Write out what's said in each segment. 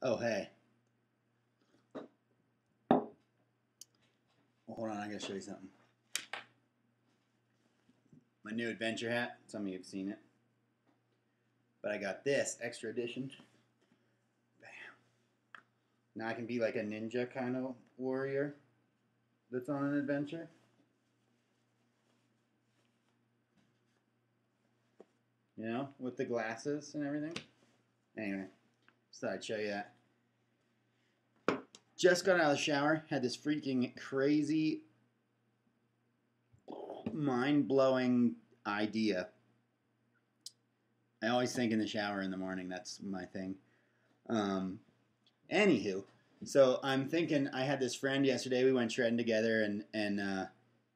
Oh, hey. Well, hold on, I gotta show you something. My new adventure hat. Some of you have seen it. But I got this extra edition. Bam. Now I can be like a ninja kind of warrior that's on an adventure. You know, with the glasses and everything. Anyway, thought I'd show you that. Just got out of the shower, had this freaking crazy, mind blowing idea. I always think in the shower in the morning, that's my thing. Um, anywho, so I'm thinking I had this friend yesterday, we went shredding together, and, and uh,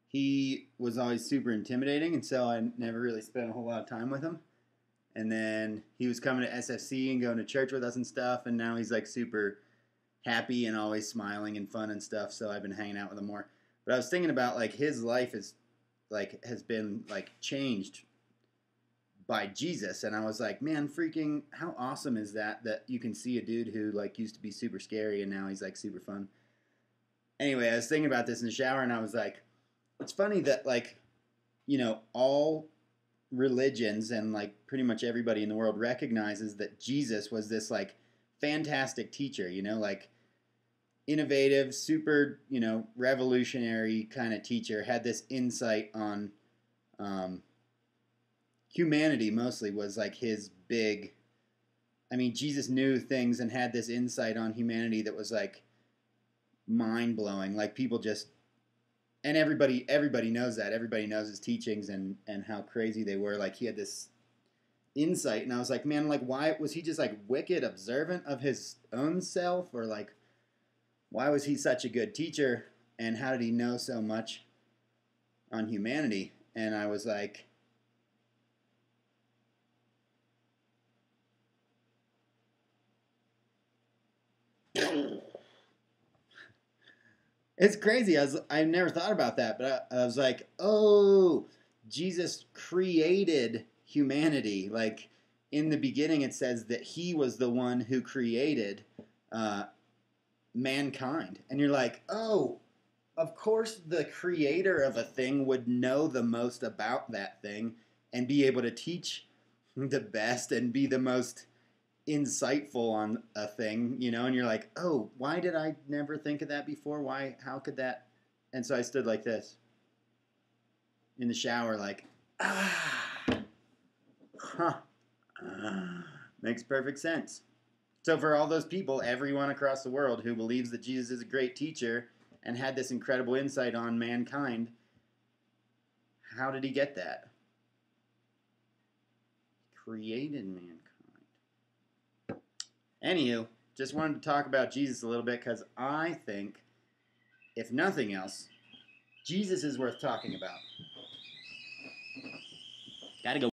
he was always super intimidating, and so I never really spent a whole lot of time with him and then he was coming to SFC and going to church with us and stuff, and now he's like super happy and always smiling and fun and stuff. So I've been hanging out with him more. But I was thinking about like his life is like has been like changed by Jesus, and I was like, man, freaking, how awesome is that? That you can see a dude who like used to be super scary and now he's like super fun. Anyway, I was thinking about this in the shower, and I was like, it's funny that like, you know, all religions and like pretty much everybody in the world recognizes that Jesus was this like fantastic teacher, you know, like innovative, super, you know, revolutionary kind of teacher, had this insight on um, humanity mostly was like his big. I mean, Jesus knew things and had this insight on humanity that was like mind blowing. Like people just and everybody everybody knows that. Everybody knows his teachings and and how crazy they were. Like he had this insight and i was like man like why was he just like wicked observant of his own self? Or like why was he such a good teacher? And how did he know so much on humanity? And i was like It's crazy. I was I never thought about that, but I, I, was like, oh, Jesus created humanity. Like in the beginning, it says that He was the one who created uh, mankind, and you're like, oh, of course, the creator of a thing would know the most about that thing and be able to teach the best and be the most insightful on a thing, you know, and you're like, oh, why did I never think of that before? Why, how could that? And so I stood like this in the shower, like, ah, huh, ah, makes perfect sense. So for all those people, everyone across the world who believes that Jesus is a great teacher and had this incredible insight on mankind, how did he get that? He created mankind. Anywho, just wanted to talk about Jesus a little bit because I think, if nothing else, Jesus is worth talking about. Gotta go.